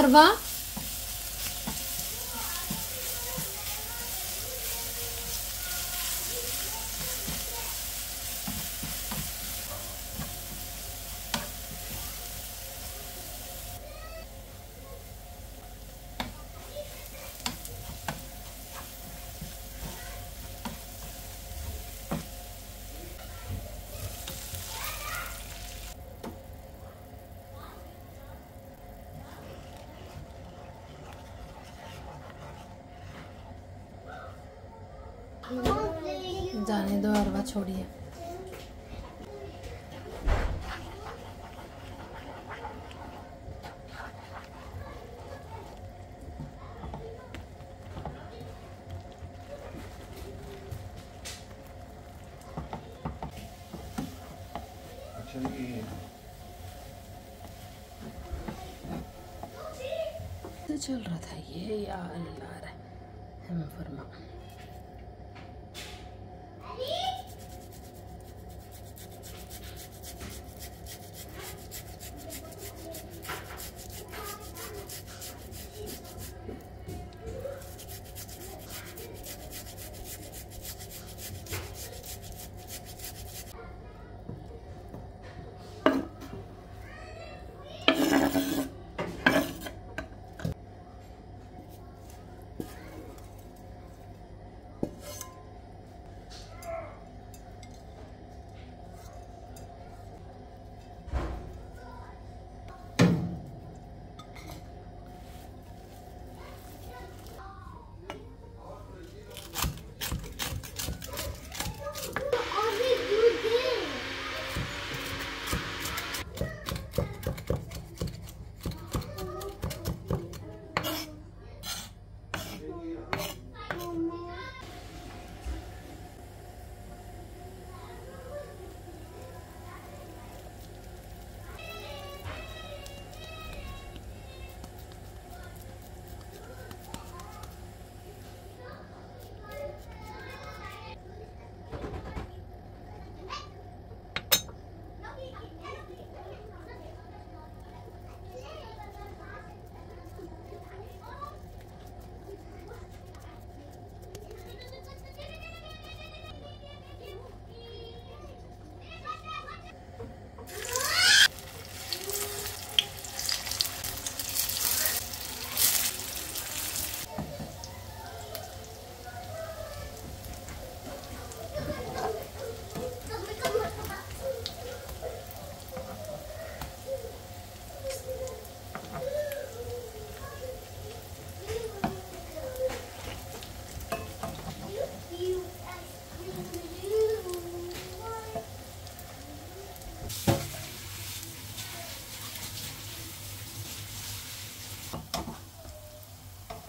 अरवा जाने दो अरवा छोड़िए। अच्छा तो चल रहा था ये या अल्लाह रे हमें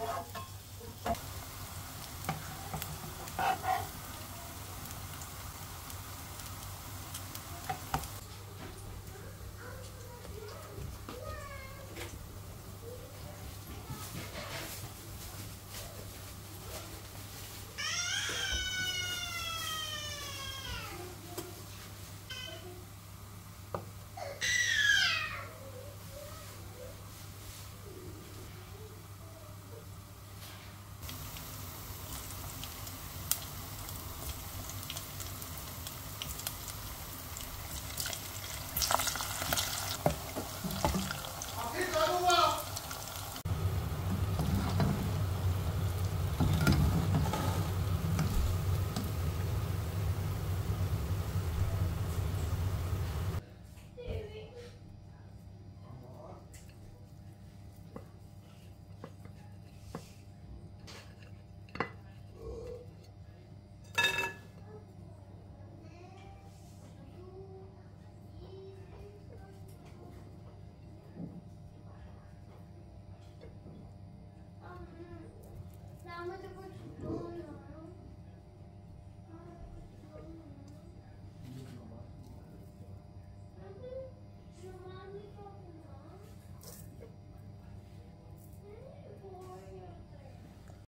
行け。